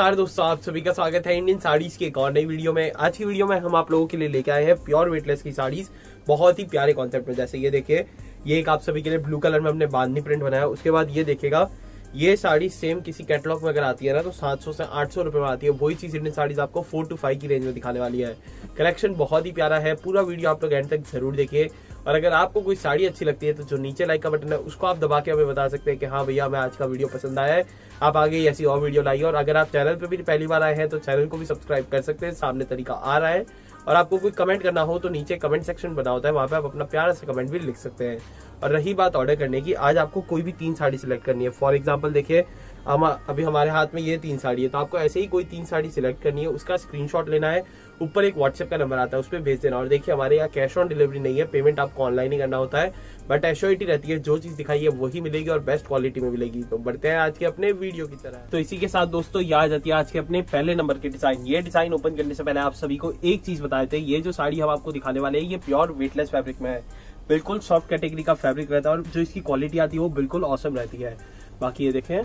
नमस्कार दोस्तों, आप सभी का स्वागत है इंडियन साड़ीज के एक और नई वीडियो में। आज की वीडियो में हम आप लोगों के लिए लेके आए हैं प्योर वेटलेस की साड़ीज। बहुत ही प्यारे कॉन्सेप्ट में, जैसे ये देखिए, ये एक आप सभी के लिए ब्लू कलर में हमने बांधनी प्रिंट बनाया। उसके बाद ये देखेगा ये साड़ी सेम किसी कैटलॉग में अगर आती है ना तो 700 से 800 रुपए में आती है। वही चीज़ इंडियन साड़ीज आपको फोर टू फाइव की रेंज में दिखाने वाली है। कलेक्शन बहुत ही प्यारा है, पूरा वीडियो आप लोग एंड तक ज़रूर देखिए। और अगर आपको कोई साड़ी अच्छी लगती है तो जो नीचे लाइक का बटन है, उसको आप दबा के हमें बता सकते हैं कि हाँ भैया हमें आज का वीडियो पसंद आया है। आप आगे ऐसी और वीडियो लाइए। और अगर आप चैनल पर भी पहली बार आए हैं तो चैनल को भी सब्सक्राइब कर सकते हैं। सामने तरीका आ रहा है। और आपको कोई कमेंट करना हो तो नीचे कमेंट सेक्शन बना होता है। वहाँ पे आप अपना प्यारा से कमेंट भी लिख सकते हैं। और रही बात ऑर्डर करने की, आज आपको कोई भी तीन साड़ी सिलेक्ट करनी है। फॉर एग्ज़ाम्पल देखिए हम अभी हमारे हाथ में ये तीन साड़ी है तो आपको ऐसे ही कोई तीन साड़ी सिलेक्ट करनी है, उसका स्क्रीनशॉट लेना है, ऊपर एक व्हाट्सएप का नंबर आता है उस पर भेज देना। और देखिए, हमारे यहाँ कैश ऑन डिलीवरी नहीं है पेमेंट आपको ऑनलाइन ही करना होता है बट एश्योरिटी रहती है, जो चीज़ दिखाई है, वही मिलेगी और बेस्ट क्वालिटी में मिलेगी। तो बढ़ते हैं आज के अपने वीडियो की तरह। तो इसी के साथ दोस्तों ये आ जाती है आज के अपने पहले नंबर के डिज़ाइन ये डिज़ाइन ओपन करने से पहले आप सभी को एक चीज़ बताए थे ये जो साड़ी हम आपको दिखाने वाले हैं, ये प्योर वेटलेस फैब्रिक में है। बिल्कुल सॉफ्ट कैटेगरी का फैब्रिक रहता है और जो इसकी क्वालिटी आती है, वो बिल्कुल औसम रहती है। बाकी ये देखें।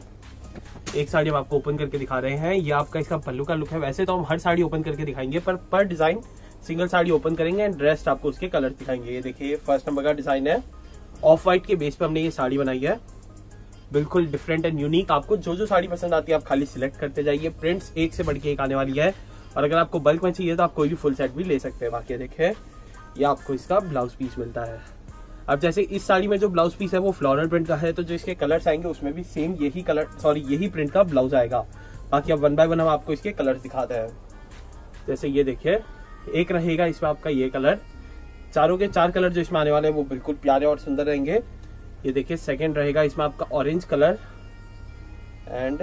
एक साड़ी हम आपको ओपन करके दिखा रहे हैं। ये आपका इसका पल्लू का लुक है। वैसे तो हम हर साड़ी ओपन करके दिखाएँगे, पर पर डिज़ाइन सिंगल साड़ी ओपन करेंगे एंड रेस्ट आपको उसके कलर दिखाएँगे। ये देखिए फ़र्स्ट नंबर का डिज़ाइन है। ऑफ़ व्हाइट के बेस पे हमने ये साड़ी बनाई है। बिल्कुल डिफरेंट एंड यूनिक आपको जो जो साड़ी पसंद आती है, आप खाली सिलेक्ट करते जाइए। प्रिंट्स एक से बढ़ के एक आने वाली है। और अगर आपको बल्क में चाहिए तो आप कोई भी फुल सेट भी ले सकते हैं। बाकी देखे ये आपको इसका ब्लाउज पीस मिलता है। अब जैसे इस साड़ी में जो ब्लाउज पीस है वो फ्लोरल प्रिंट का है तो जो इसके कलर्स आएँगे उसमें भी सेम यही कलर सॉरी यही प्रिंट का ब्लाउज आएगा। बाकी अब वन बाय वन हम आपको इसके कलर दिखाते हैं। जैसे ये देखिए, एक रहेगा इसमें आपका ये कलर चारों के चार कलर जो इसमें आने वाले हैं वो बिल्कुल प्यारे और सुंदर रहेंगे। ये देखिए सेकंड रहेगा इसमें आपका ऑरेंज कलर एंड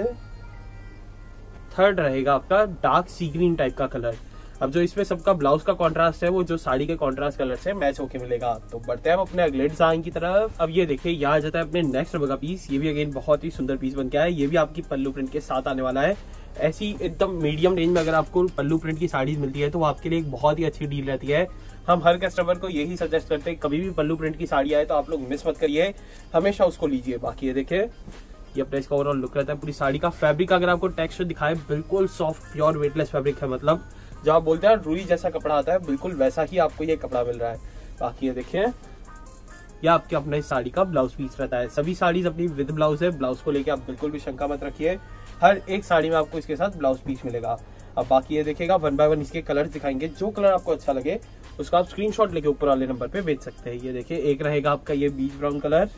थर्ड रहेगा आपका डार्क सी ग्रीन टाइप का कलर अब जो इसमें सबका ब्लाउज का कॉन्ट्रास्ट है, वो जो साड़ी के कॉन्ट्रास्ट कलर से मैच होके मिलेगा। तो बढ़ते हैं हम अपने अगले डिज़ाइन की तरफ़। अब ये देखिए, यहाँ जाता है अपने नेक्स्ट का पीस ये भी अगेन बहुत ही सुंदर पीस बन गया है। ये भी आपकी पल्लू प्रिंट के साथ आने वाला है। ऐसी एकदम मीडियम रेंज में अगर आपको पल्लू प्रिंट की साड़ीज मिलती है तो वो आपके लिए एक बहुत ही अच्छी डील रहती है। हम हर कस्टमर को यही सजेस्ट करते हैं, कभी भी पल्लू प्रिंट की साड़ी आए तो आप लोग मिस मत करिए। हमेशा उसको लीजिए। बाकी ये देखिए, ये अपना इसका ओवरऑल लुक रहता है। पूरी साड़ी का फैब्रिक अगर आपको टेक्सचर दिखाए, बिल्कुल सॉफ्ट प्योर वेटलेस फैब्रिक है मतलब। जो आप बोलते हैं रुई जैसा कपड़ा आता है, बिल्कुल वैसा ही आपको ये कपड़ा मिल रहा है। बाकी ये देखिए, ये आपके अपने साड़ी का ब्लाउज पीस रहता है। सभी साड़ीज अपनी विद ब्लाउज है। ब्लाउज को लेके आप बिल्कुल भी शंका मत रखिए। हर एक साड़ी में आपको इसके साथ ब्लाउज पीस मिलेगा। अब बाकी ये देखेगा वन बाय वन इसके कलर दिखाएँगे। जो कलर आपको अच्छा लगे, उसका आप स्क्रीनशॉट लेके ऊपर वाले नंबर पे भेज सकते हैं। ये देखिए, एक रहेगा आपका ये बीच ब्राउन कलर।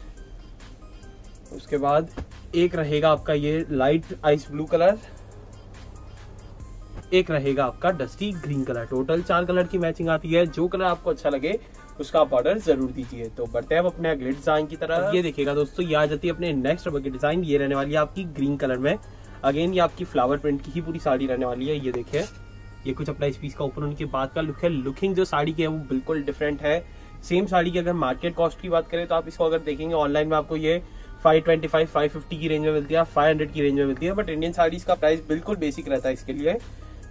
उसके बाद एक रहेगा आपका ये लाइट आइस ब्लू कलर। एक रहेगा आपका डस्टी ग्रीन कलर टोटल चार कलर की मैचिंग आती है। जो कलर आपको अच्छा लगे, उसका आप ऑर्डर ज़रूर दीजिए। तो बढ़ते हैं अपने अगले डिज़ाइन की तरफ़। ये देखिएगा दोस्तों, ये आ जाती है अपने नेक्स्ट की डिज़ाइन ये रहने वाली है आपकी ग्रीन कलर में। अगेन ये आपकी फ्लावर प्रिंट की ही पूरी साड़ी रहने वाली है। ये देखिए, ये कुछ अपना इस पीस का ऊपर उनके बाद का लुक है। लुकिंग जो साड़ी की है, वो बिल्कुल डिफरेंट है। सेम साड़ी की अगर मार्केट कॉस्ट की बात करें तो आप इसको अगर देखेंगे ऑनलाइन में आपको ये 525 550 की रेंज में मिलती है 500 की रेंज में मिलती है। बट इंडियन साड़ीज का प्राइस बिल्कुल बेसिक रहता है इसके लिए।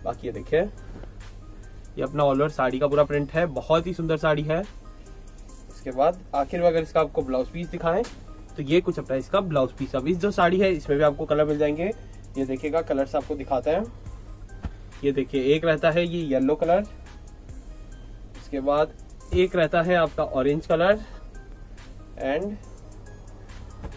बाकी ये देखिए ये अपना ऑल ओवर साड़ी का पूरा प्रिंट है, बहुत ही सुंदर साड़ी है। इसके बाद आखिर में अगर इसका आपको ब्लाउज पीस दिखाएँ तो ये कुछ अपना इसका ब्लाउज पीस अब इस जो साड़ी है, इसमें भी आपको कलर मिल जाएँगे। ये देखिएगा कलर्स आपको दिखाते हैं। ये देखिए, एक रहता है ये येलो कलर इसके बाद एक रहता है आपका ऑरेंज कलर एंड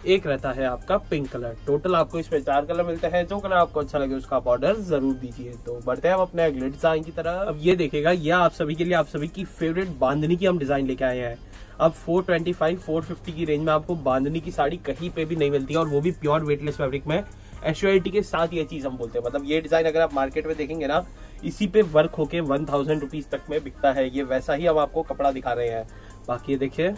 एक रहता है आपका पिंक कलर टोटल आपको इसमें चार कलर मिलते हैं। जो कलर आपको अच्छा लगे, उसका आप ऑर्डर ज़रूर दीजिए। तो बढ़ते हैं हम अपने अगले डिज़ाइन की तरफ़। अब ये देखेगा ये आप सभी के लिए, आप सभी की फेवरेट बांधनी की हम डिज़ाइन लेके आए हैं। अब 425 450 की रेंज में आपको बांधनी की साड़ी कहीं पे भी नहीं मिलती है और वो भी प्योर वेटलेस फैब्रिक में। एश्योरिटी के साथ ये चीज़ हम बोलते हैं। मतलब ये डिज़ाइन अगर आप मार्केट में देखेंगे ना, इसी पे वर्क होके वन थाउज़ेंड रुपीज़ तक में बिकता है। ये वैसा ही हम आपको कपड़ा दिखा रहे हैं। बाकी ये देखिए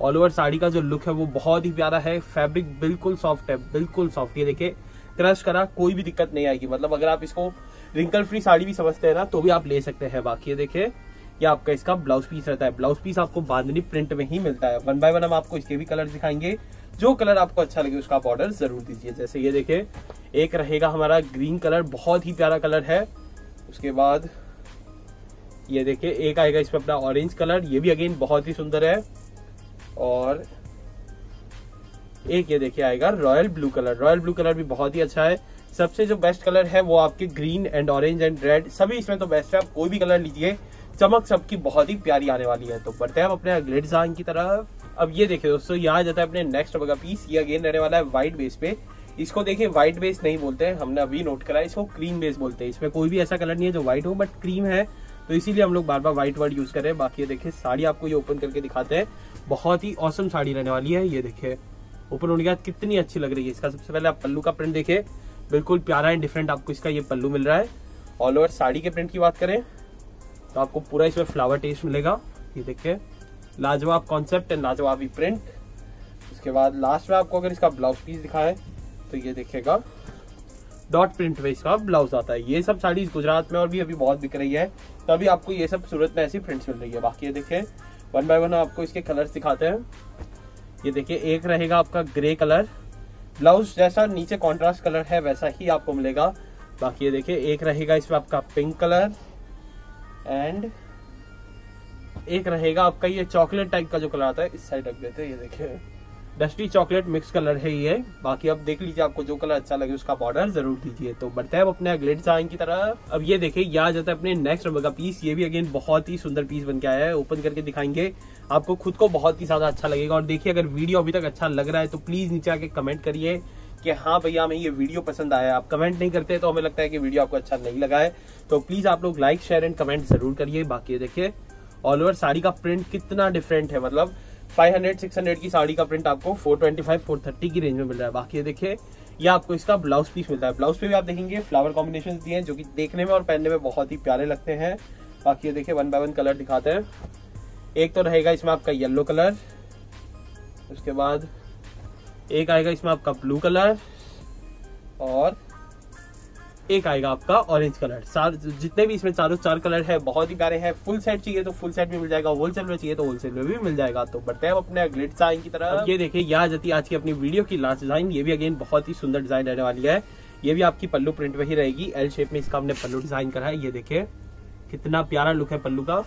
ऑल ओवर साड़ी का जो लुक है वो बहुत ही प्यारा है। फैब्रिक बिल्कुल सॉफ्ट है, बिल्कुल सॉफ्ट ये देखिए क्रश करा, कोई भी दिक्कत नहीं आएगी। मतलब अगर आप इसको रिंकल फ्री साड़ी भी समझते हैं ना तो भी आप ले सकते हैं बाकी। देखिए, ये आपका इसका ब्लाउज पीस रहता है। ब्लाउज पीस आपको बांधनी प्रिंट में ही मिलता है। वन बाय वन हम आपको इसके भी कलर दिखाएँगे। जो कलर आपको अच्छा लगे, उसका आप ऑर्डर ज़रूर दीजिए। जैसे ये देखिए, एक रहेगा हमारा ग्रीन कलर बहुत ही प्यारा कलर है। उसके बाद, ये देखिए, एक आएगा इसमें अपना ऑरेंज कलर ये भी अगेन बहुत ही सुंदर है। और एक ये देखिए आएगा royal blue colour royal blue colour भी बहुत ही अच्छा है। सबसे जो बेस्ट कलर है वो आपके green and orange and red सभी इसमें तो बेस्ट है। आप कोई भी कलर लीजिए, चमक सबकी बहुत ही प्यारी आने वाली है। तो बढ़ते हैं अपने अगले डिज़ाइन की तरफ़। अब ये देखिए दोस्तों, यहाँ जाता है अपने नेक्स्ट बगा पीस ये अगेन रहने वाला है व्हाइट बेस पे। इसको देखिए व्हाइट बेस नहीं बोलते हैं। हमने अभी नोट करा इसको क्रीम बेस बोलते हैं। इसमें कोई भी ऐसा कलर नहीं है जो व्हाइट हो बट क्रीम है। तो इसीलिए हम लोग बार बार व्हाइट वर्ड यूज़ कर रहे हैं। बाकी ये देखिए, साड़ी आपको ये ओपन करके दिखाते हैं। बहुत ही औसम साड़ी रहने वाली है, ये देखिए। ऊपर होने के बाद कितनी अच्छी लग रही है इसका। सबसे पहले आप पल्लू का प्रिंट देखिए। बिल्कुल प्यारा एंड डिफरेंट आपको इसका ये पल्लू मिल रहा है। ऑल ओवर साड़ी के प्रिंट की बात करें तो आपको पूरा इसमें फ्लावर टेस्ट मिलेगा। ये देखिए, लाजवाब कॉन्सेप्ट एंड लाजवाबी प्रिंट उसके बाद लास्ट में आपको अगर इसका ब्लाउज पीस दिखाए तो ये देखिएगा। डॉट प्रिंट में इसका ब्लाउज आता है। ये सब साड़ी गुजरात में और भी अभी बहुत बिक रही है। तो अभी आपको ये सब सूरत में ऐसी प्रिंट्स मिल रही है। बाकी ये देखिए वन बाय वन आपको इसके कलर दिखाते हैं। ये देखिए, एक रहेगा आपका ग्रे कलर ब्लाउज जैसा नीचे कॉन्ट्रास्ट कलर है, वैसा ही आपको मिलेगा। बाकी ये देखिए, एक रहेगा इसमें आपका पिंक कलर एंड एक रहेगा आपका ये चॉकलेट टाइप का जो कलर आता है, इस साइड रख देते हैं, ये देखिए। डस्टी चॉकलेट मिक्स कलर है ये। बाकी अब देख लीजिए आपको जो कलर अच्छा लगे उसका बॉर्डर ज़रूर दीजिए तो बढ़ते हैं अपने अगले डिज़ाइन की तरफ़। अब ये देखिए यहाँ जाता है अपने नेक्स्ट नंबर का पीस ये भी अगेन बहुत ही सुंदर पीस बन के आया है। ओपन करके दिखाएँगे। आपको खुद को बहुत ही ज़्यादा अच्छा लगेगा। और देखिए, अगर वीडियो अभी तक अच्छा लग रहा है तो प्लीज़ नीचे आके कमेंट करिए कि हाँ भैया, हमें ये वीडियो पसंद आया। आप कमेंट नहीं करते तो हमें लगता है कि वीडियो आपको अच्छा नहीं लगा है। तो प्लीज़ आप लोग लाइक शेयर एंड कमेंट ज़रूर करिए। बाकी देखिए ऑल ओवर साड़ी का प्रिंट कितना डिफरेंट है मतलब 500 600 की साड़ी का प्रिंट आपको 425 430 की रेंज में मिल रहा है। बाकी ये देखिए, ये आपको इसका ब्लाउज पीस मिलता है। ब्लाउज पे भी आप देखेंगे फ्लावर कॉम्बिनेशन दिए हैं, जो कि देखने में और पहनने में बहुत ही प्यारे लगते हैं। बाकी ये देखिए वन बाय वन कलर दिखाते हैं। एक तो रहेगा इसमें आपका येलो कलर उसके बाद एक आएगा इसमें आपका ब्लू कलर और एक आएगा आपका ऑरेंज कलर जितने भी इसमें चारों चार कलर है, बहुत ही प्यारे हैं। फुल सेट चाहिए तो फुल सेट में मिल जाएगा होलसेल में चाहिए तो होलसेल में भी मिल जाएगा। तो बढ़ते हैं अपने अगले डिज़ाइन की तरह ये देखिए यहाँ जाती आज की अपनी वीडियो की लास्ट डिज़ाइन ये भी अगेन बहुत ही सुंदर डिज़ाइन रहने वाली है। ये भी आपकी पल्लू प्रिंट में ही रहेगी। एल शेप में इसका हमने पल्लू डिज़ाइन करा है। ये देखिए, कितना प्यारा लुक है पल्लू का।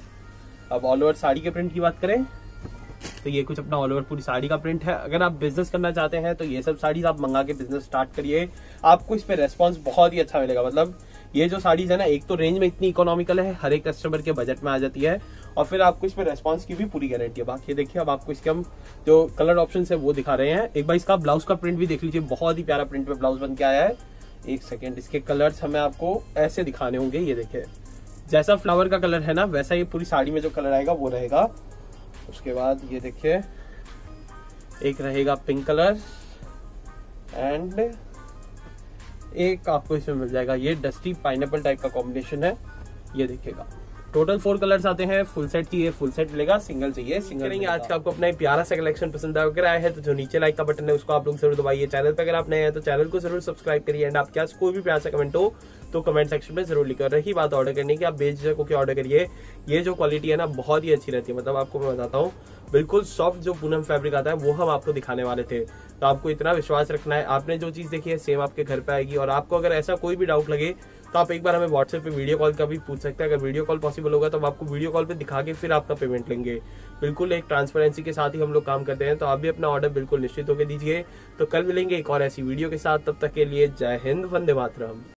अब ऑल ओवर साड़ी के प्रिंट की बात करें। तो ये कुछ अपना ऑल ओवर पूरी साड़ी का प्रिंट है। अगर आप बिज़नेस करना चाहते हैं तो ये सब साड़ीज आप मंगा के बिज़नेस स्टार्ट करिए। आपको इस पर रेस्पॉन्स बहुत ही अच्छा मिलेगा। मतलब ये जो साड़ीज है ना, एक तो रेंज में इतनी इकोनॉमिकल है, हर एक कस्टमर के बजट में आ जाती है, और फिर आपको इस पर रेस्पॉन्स की भी पूरी गारंटी है। बाकी देखिए, अब आपको इसके हम जो कलर ऑप्शन है, वो दिखा रहे हैं। एक बार इसका ब्लाउज का प्रिंट भी देख लीजिए, बहुत ही प्यारा प्रिंट में ब्लाउज बन के आया है। एक सेकेंड इसके कलर्स हमें आपको ऐसे दिखाने होंगे। ये देखिए, जैसा फ्लावर का कलर है ना, वैसा ये पूरी साड़ी में जो कलर आएगा, वो रहेगा। उसके बाद ये देखिए, एक रहेगा पिंक कलर एंड एक आपको इसमें मिल जाएगा। ये डस्टी पाइनएपल टाइप का कॉम्बिनेशन है, ये देखिएगा। टोटल फोर कलर्स आते हैं फुल सेट चाहिए फुल सेट मिलेगा सिंगल चाहिए। सिंगल करेंगे आज का आपको अपना प्यारा सा कलेक्शन पसंद अगर आया है तो जो नीचे लाइक का बटन है उसको आप लोग ज़रूर दबाइए। चैनल पर अगर आप नए हैं तो चैनल को ज़रूर सब्सक्राइब करिए एंड आप क्या कोई भी प्यार सा कमेंट हो तो कमेंट सेक्शन में ज़रूर लिखकर रही बात ऑर्डर करने की। आप बेझिझक होकर ऑर्डर करिए। ये जो क्वालिटी है ना बहुत ही अच्छी रहती है। मतलब आपको मैं बताता हूँ बिल्कुल सॉफ्ट जो पूनम फैब्रिक आता है वो हम आपको दिखाने वाले थे। तो आपको इतना विश्वास रखना है। आपने जो चीज़ देखी है सेम आपके घर पे आएगी। और आपको अगर ऐसा कोई भी डाउट लगे तो आप एक बार हमें व्हाट्सएप पे वीडियो कॉल का भी पूछ सकते हैं। अगर वीडियो कॉल पॉसिबल होगा तो हम आपको वीडियो कॉल पे दिखा के फिर आपका पेमेंट लेंगे। बिल्कुल एक ट्रांसपेरेंसी के साथ ही हम लोग काम करते हैं तो आप भी अपना ऑर्डर बिल्कुल निश्चित होकर दीजिए। तो कल मिलेंगे एक और ऐसी वीडियो के साथ, तब तक के लिए जय हिंद, वंदे मातरम।